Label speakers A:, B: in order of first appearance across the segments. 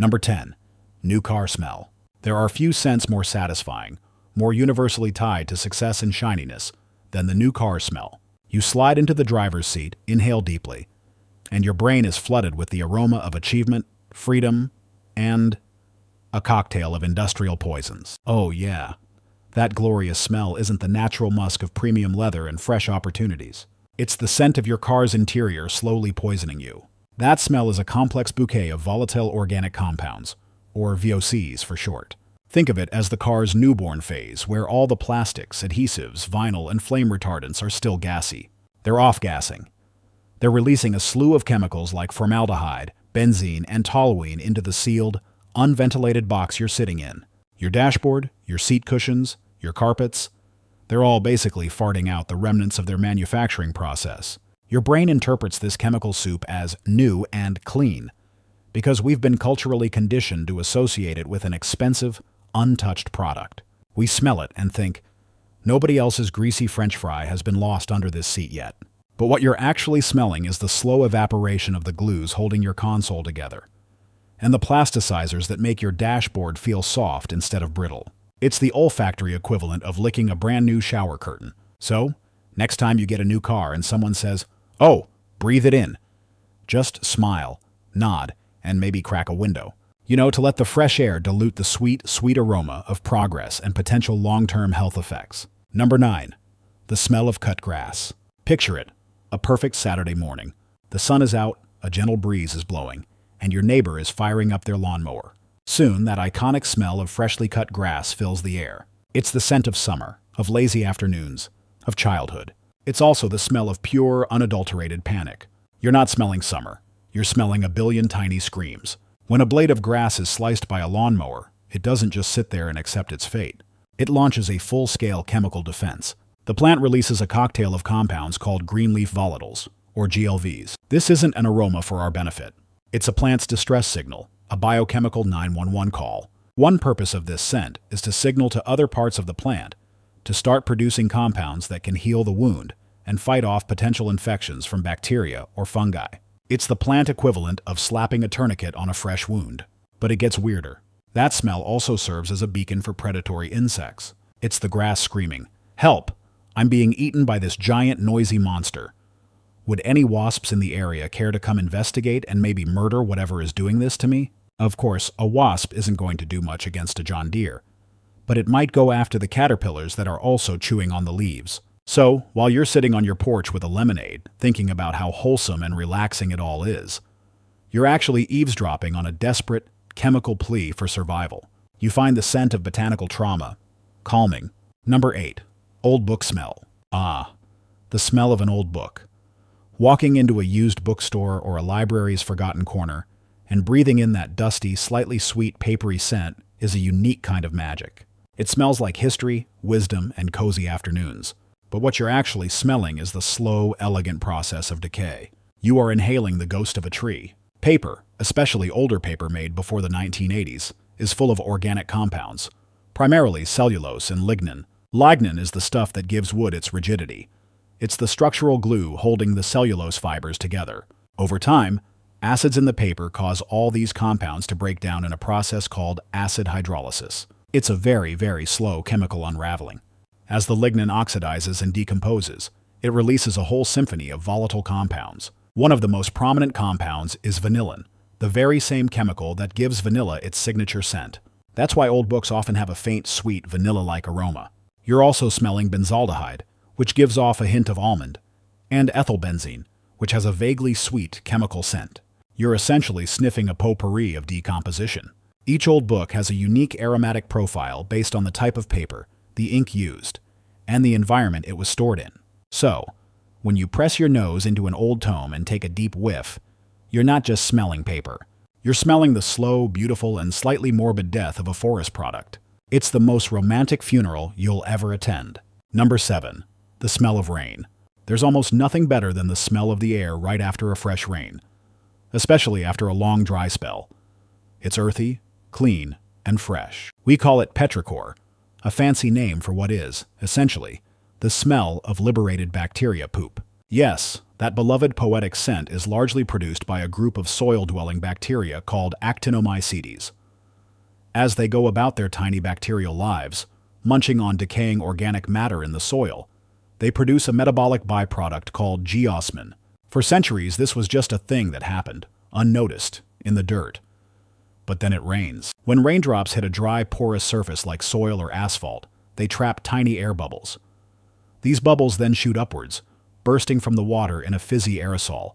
A: Number 10. New car smell. There are few scents more satisfying, more universally tied to success and shininess, than the new car smell. You slide into the driver's seat, inhale deeply, and your brain is flooded with the aroma of achievement, freedom, and a cocktail of industrial poisons. Oh, yeah. That glorious smell isn't the natural musk of premium leather and fresh opportunities. It's the scent of your car's interior slowly poisoning you. That smell is a complex bouquet of volatile organic compounds, or VOCs for short. Think of it as the car's newborn phase, where all the plastics, adhesives, vinyl, and flame retardants are still gassy. They're off-gassing. They're releasing a slew of chemicals like formaldehyde, benzene, and toluene into the sealed, unventilated box you're sitting in. Your dashboard, your seat cushions, your carpets, they're all basically farting out the remnants of their manufacturing process. Your brain interprets this chemical soup as new and clean, because we've been culturally conditioned to associate it with an expensive, untouched product. We smell it and think, nobody else's greasy french fry has been lost under this seat yet. But what you're actually smelling is the slow evaporation of the glues holding your console together, and the plasticizers that make your dashboard feel soft instead of brittle. It's the olfactory equivalent of licking a brand new shower curtain. So, next time you get a new car and someone says, Oh, breathe it in, just smile, nod, and maybe crack a window. You know, to let the fresh air dilute the sweet, sweet aroma of progress and potential long-term health effects. Number 9. The smell of cut grass. Picture it. A perfect Saturday morning. The sun is out, a gentle breeze is blowing, and your neighbor is firing up their lawnmower. Soon, that iconic smell of freshly cut grass fills the air. It's the scent of summer, of lazy afternoons, of childhood. It's also the smell of pure, unadulterated panic. You're not smelling summer. You're smelling a billion tiny screams. When a blade of grass is sliced by a lawnmower, it doesn't just sit there and accept its fate. It launches a full-scale chemical defense. The plant releases a cocktail of compounds called greenleaf volatiles, or GLVs. This isn't an aroma for our benefit. It's a plant's distress signal, a biochemical 911 call. One purpose of this scent is to signal to other parts of the plant to start producing compounds that can heal the wound and fight off potential infections from bacteria or fungi. It's the plant equivalent of slapping a tourniquet on a fresh wound. But it gets weirder. That smell also serves as a beacon for predatory insects. It's the grass screaming, Help! I'm being eaten by this giant noisy monster. Would any wasps in the area care to come investigate and maybe murder whatever is doing this to me? Of course, a wasp isn't going to do much against a John Deere, but it might go after the caterpillars that are also chewing on the leaves. So, while you're sitting on your porch with a lemonade, thinking about how wholesome and relaxing it all is, you're actually eavesdropping on a desperate, chemical plea for survival. You find the scent of botanical trauma. Calming. Number 8. Old book smell. Ah, the smell of an old book. Walking into a used bookstore or a library's forgotten corner, and breathing in that dusty, slightly sweet, papery scent is a unique kind of magic. It smells like history, wisdom, and cozy afternoons. But what you're actually smelling is the slow, elegant process of decay. You are inhaling the ghost of a tree. Paper, especially older paper made before the 1980s, is full of organic compounds, primarily cellulose and lignin. Lignin is the stuff that gives wood its rigidity. It's the structural glue holding the cellulose fibers together. Over time, Acids in the paper cause all these compounds to break down in a process called acid hydrolysis. It's a very, very slow chemical unraveling. As the lignin oxidizes and decomposes, it releases a whole symphony of volatile compounds. One of the most prominent compounds is vanillin, the very same chemical that gives vanilla its signature scent. That's why old books often have a faint, sweet, vanilla-like aroma. You're also smelling benzaldehyde, which gives off a hint of almond, and ethylbenzene, which has a vaguely sweet chemical scent. You're essentially sniffing a potpourri of decomposition. Each old book has a unique aromatic profile based on the type of paper, the ink used, and the environment it was stored in. So, when you press your nose into an old tome and take a deep whiff, you're not just smelling paper. You're smelling the slow, beautiful, and slightly morbid death of a forest product. It's the most romantic funeral you'll ever attend. Number 7. The smell of rain. There's almost nothing better than the smell of the air right after a fresh rain especially after a long dry spell. It's earthy, clean, and fresh. We call it petrichor, a fancy name for what is, essentially, the smell of liberated bacteria poop. Yes, that beloved poetic scent is largely produced by a group of soil-dwelling bacteria called actinomycetes. As they go about their tiny bacterial lives, munching on decaying organic matter in the soil, they produce a metabolic byproduct called geosmin. For centuries, this was just a thing that happened, unnoticed, in the dirt. But then it rains. When raindrops hit a dry, porous surface like soil or asphalt, they trap tiny air bubbles. These bubbles then shoot upwards, bursting from the water in a fizzy aerosol,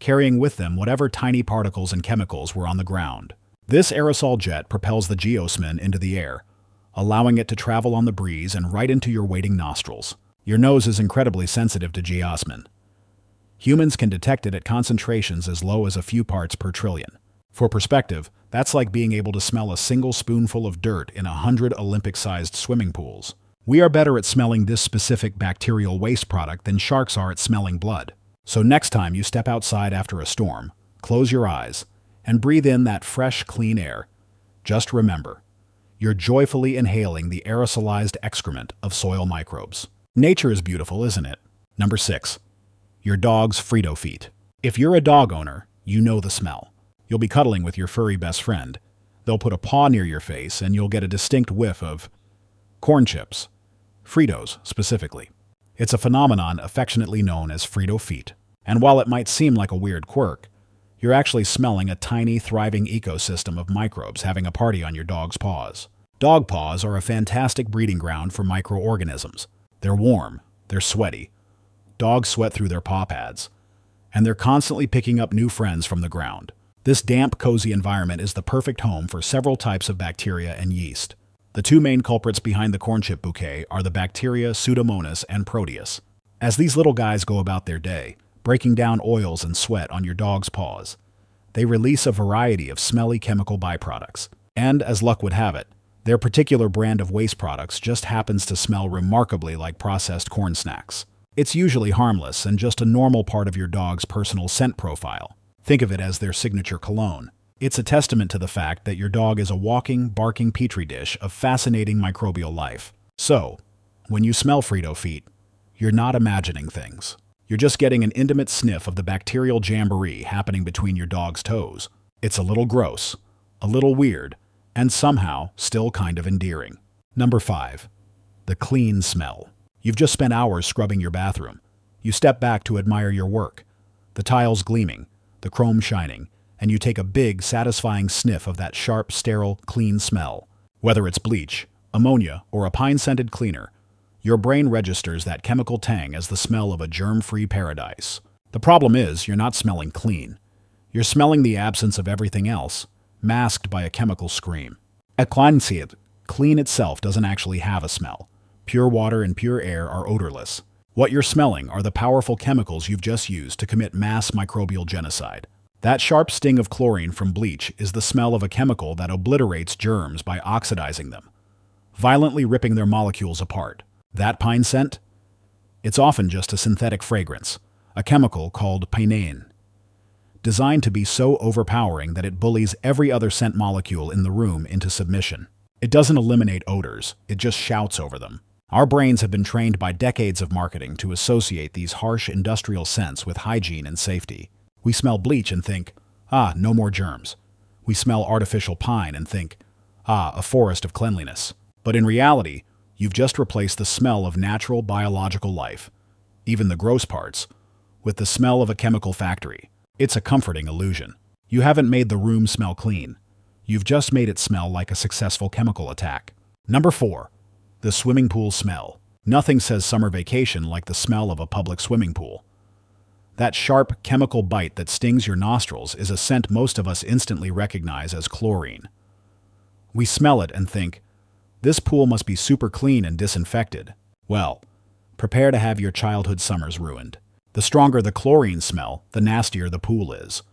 A: carrying with them whatever tiny particles and chemicals were on the ground. This aerosol jet propels the geosmin into the air, allowing it to travel on the breeze and right into your waiting nostrils. Your nose is incredibly sensitive to geosmin. Humans can detect it at concentrations as low as a few parts per trillion. For perspective, that's like being able to smell a single spoonful of dirt in a hundred Olympic-sized swimming pools. We are better at smelling this specific bacterial waste product than sharks are at smelling blood. So next time you step outside after a storm, close your eyes and breathe in that fresh, clean air. Just remember, you're joyfully inhaling the aerosolized excrement of soil microbes. Nature is beautiful, isn't it? Number 6. Your dog's Frito feet. If you're a dog owner, you know the smell. You'll be cuddling with your furry best friend. They'll put a paw near your face and you'll get a distinct whiff of corn chips, Fritos specifically. It's a phenomenon affectionately known as Frito feet. And while it might seem like a weird quirk, you're actually smelling a tiny, thriving ecosystem of microbes having a party on your dog's paws. Dog paws are a fantastic breeding ground for microorganisms. They're warm, they're sweaty. Dogs sweat through their paw pads, and they're constantly picking up new friends from the ground. This damp, cozy environment is the perfect home for several types of bacteria and yeast. The two main culprits behind the corn chip bouquet are the bacteria Pseudomonas and Proteus. As these little guys go about their day, breaking down oils and sweat on your dog's paws, they release a variety of smelly chemical byproducts. And, as luck would have it, their particular brand of waste products just happens to smell remarkably like processed corn snacks. It's usually harmless and just a normal part of your dog's personal scent profile. Think of it as their signature cologne. It's a testament to the fact that your dog is a walking, barking petri dish of fascinating microbial life. So, when you smell Frito feet, you're not imagining things. You're just getting an intimate sniff of the bacterial jamboree happening between your dog's toes. It's a little gross, a little weird, and somehow still kind of endearing. Number 5. The clean smell. You've just spent hours scrubbing your bathroom. You step back to admire your work. The tiles gleaming, the chrome shining, and you take a big, satisfying sniff of that sharp, sterile, clean smell. Whether it's bleach, ammonia, or a pine-scented cleaner, your brain registers that chemical tang as the smell of a germ-free paradise. The problem is, you're not smelling clean. You're smelling the absence of everything else, masked by a chemical scream. At Kleinseed, clean itself doesn't actually have a smell. Pure water and pure air are odorless. What you're smelling are the powerful chemicals you've just used to commit mass microbial genocide. That sharp sting of chlorine from bleach is the smell of a chemical that obliterates germs by oxidizing them, violently ripping their molecules apart. That pine scent? It's often just a synthetic fragrance, a chemical called pinene, designed to be so overpowering that it bullies every other scent molecule in the room into submission. It doesn't eliminate odors, it just shouts over them. Our brains have been trained by decades of marketing to associate these harsh industrial scents with hygiene and safety. We smell bleach and think, ah, no more germs. We smell artificial pine and think, ah, a forest of cleanliness. But in reality, you've just replaced the smell of natural biological life, even the gross parts, with the smell of a chemical factory. It's a comforting illusion. You haven't made the room smell clean. You've just made it smell like a successful chemical attack. Number 4. The swimming pool smell. Nothing says summer vacation like the smell of a public swimming pool. That sharp chemical bite that stings your nostrils is a scent most of us instantly recognize as chlorine. We smell it and think, this pool must be super clean and disinfected. Well, prepare to have your childhood summers ruined. The stronger the chlorine smell, the nastier the pool is.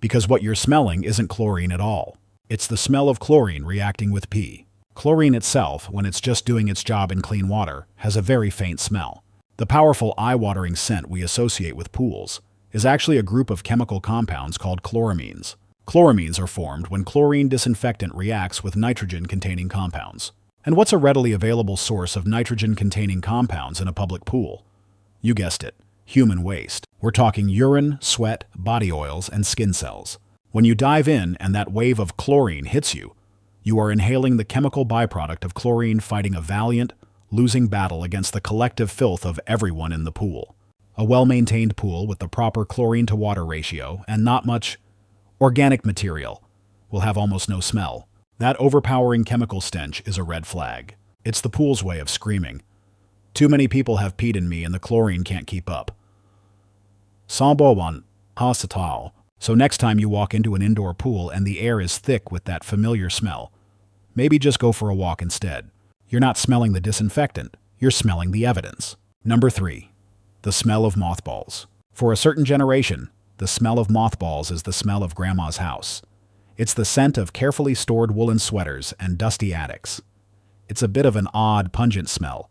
A: Because what you're smelling isn't chlorine at all. It's the smell of chlorine reacting with pee. Chlorine itself, when it's just doing its job in clean water, has a very faint smell. The powerful eye-watering scent we associate with pools is actually a group of chemical compounds called chloramines. Chloramines are formed when chlorine disinfectant reacts with nitrogen-containing compounds. And what's a readily available source of nitrogen-containing compounds in a public pool? You guessed it, human waste. We're talking urine, sweat, body oils, and skin cells. When you dive in and that wave of chlorine hits you, you are inhaling the chemical byproduct of chlorine fighting a valiant, losing battle against the collective filth of everyone in the pool. A well-maintained pool with the proper chlorine-to-water ratio and not much organic material will have almost no smell. That overpowering chemical stench is a red flag. It's the pool's way of screaming. Too many people have peed in me and the chlorine can't keep up. Sambowan Hospital. So next time you walk into an indoor pool and the air is thick with that familiar smell, maybe just go for a walk instead. You're not smelling the disinfectant, you're smelling the evidence. Number 3. The smell of mothballs. For a certain generation, the smell of mothballs is the smell of grandma's house. It's the scent of carefully stored woolen sweaters and dusty attics. It's a bit of an odd, pungent smell,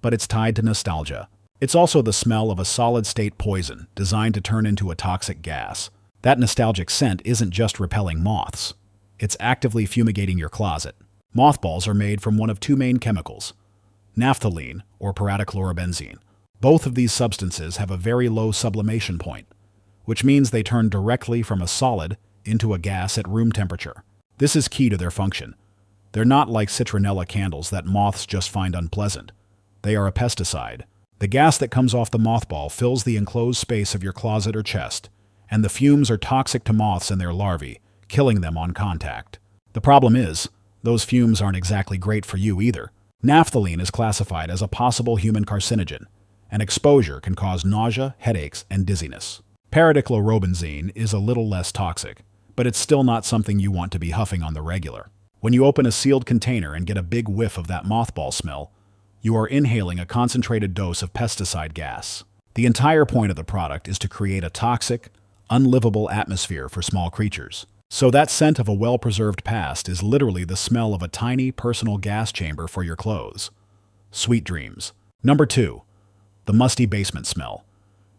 A: but it's tied to nostalgia. It's also the smell of a solid-state poison designed to turn into a toxic gas. That nostalgic scent isn't just repelling moths. It's actively fumigating your closet. Mothballs are made from one of two main chemicals, naphthalene or paradichlorobenzene. Both of these substances have a very low sublimation point, which means they turn directly from a solid into a gas at room temperature. This is key to their function. They're not like citronella candles that moths just find unpleasant. They are a pesticide. The gas that comes off the mothball fills the enclosed space of your closet or chest, and the fumes are toxic to moths and their larvae, killing them on contact. The problem is, those fumes aren't exactly great for you either. Naphthalene is classified as a possible human carcinogen, and exposure can cause nausea, headaches, and dizziness. Paradichlorobenzene is a little less toxic, but it's still not something you want to be huffing on the regular. When you open a sealed container and get a big whiff of that mothball smell, you are inhaling a concentrated dose of pesticide gas. The entire point of the product is to create a toxic, unlivable atmosphere for small creatures. So that scent of a well-preserved past is literally the smell of a tiny personal gas chamber for your clothes. Sweet dreams. Number two, the musty basement smell.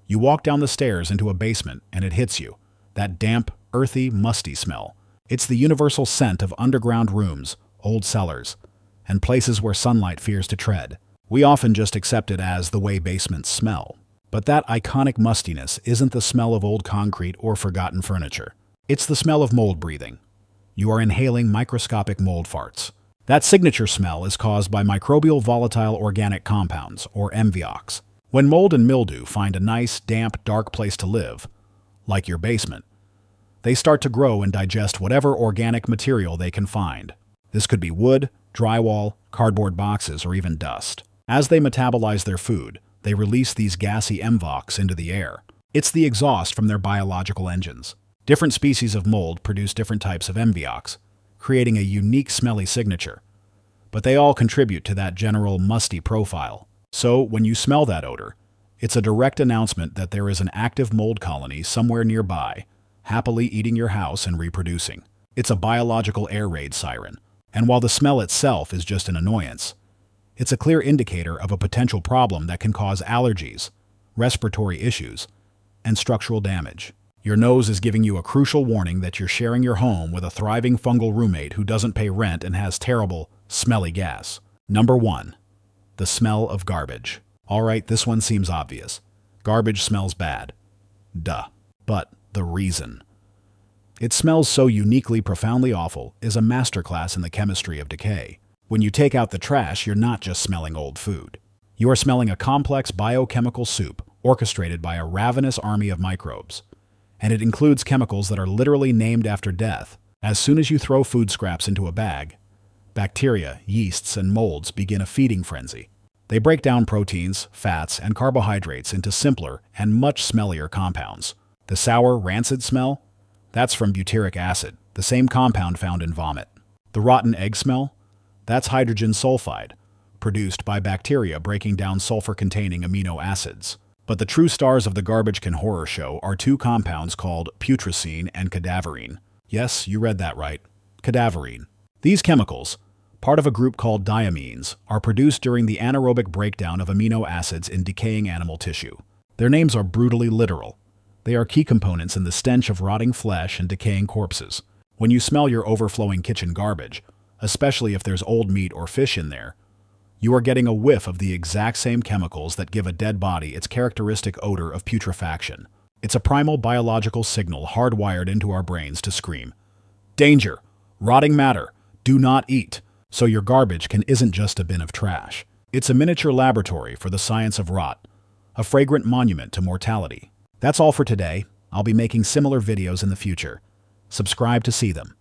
A: You walk down the stairs into a basement and it hits you. That damp, earthy, musty smell. It's the universal scent of underground rooms, old cellars, and places where sunlight fears to tread. We often just accept it as the way basements smell. But that iconic mustiness isn't the smell of old concrete or forgotten furniture. It's the smell of mold breathing. You are inhaling microscopic mold farts. That signature smell is caused by microbial volatile organic compounds, or MVOCs. When mold and mildew find a nice, damp, dark place to live, like your basement, they start to grow and digest whatever organic material they can find. This could be wood, drywall, cardboard boxes, or even dust. As they metabolize their food, they release these gassy MVOCs into the air. It's the exhaust from their biological engines. Different species of mold produce different types of MVOCs, creating a unique smelly signature. But they all contribute to that general musty profile. So, when you smell that odor, it's a direct announcement that there is an active mold colony somewhere nearby, happily eating your house and reproducing. It's a biological air raid siren. And while the smell itself is just an annoyance, it's a clear indicator of a potential problem that can cause allergies, respiratory issues, and structural damage. Your nose is giving you a crucial warning that you're sharing your home with a thriving fungal roommate who doesn't pay rent and has terrible, smelly gas. Number 1. The smell of garbage. Alright, this one seems obvious. Garbage smells bad. Duh. But the reason. It smells so uniquely profoundly awful is a masterclass in the chemistry of decay. When you take out the trash, you're not just smelling old food. You are smelling a complex biochemical soup orchestrated by a ravenous army of microbes. And it includes chemicals that are literally named after death. As soon as you throw food scraps into a bag, bacteria, yeasts, and molds begin a feeding frenzy. They break down proteins, fats, and carbohydrates into simpler and much smellier compounds. The sour, rancid smell? That's from butyric acid, the same compound found in vomit. The rotten egg smell? That's hydrogen sulfide, produced by bacteria breaking down sulfur-containing amino acids. But the true stars of the Garbage Can horror show are two compounds called putrescine and cadaverine. Yes, you read that right. Cadaverine. These chemicals, part of a group called diamines, are produced during the anaerobic breakdown of amino acids in decaying animal tissue. Their names are brutally literal. They are key components in the stench of rotting flesh and decaying corpses. When you smell your overflowing kitchen garbage, especially if there's old meat or fish in there, you are getting a whiff of the exact same chemicals that give a dead body its characteristic odor of putrefaction. It's a primal biological signal hardwired into our brains to scream, Danger! Rotting matter! Do not eat! So your garbage can isn't just a bin of trash. It's a miniature laboratory for the science of rot, a fragrant monument to mortality. That's all for today. I'll be making similar videos in the future. Subscribe to see them.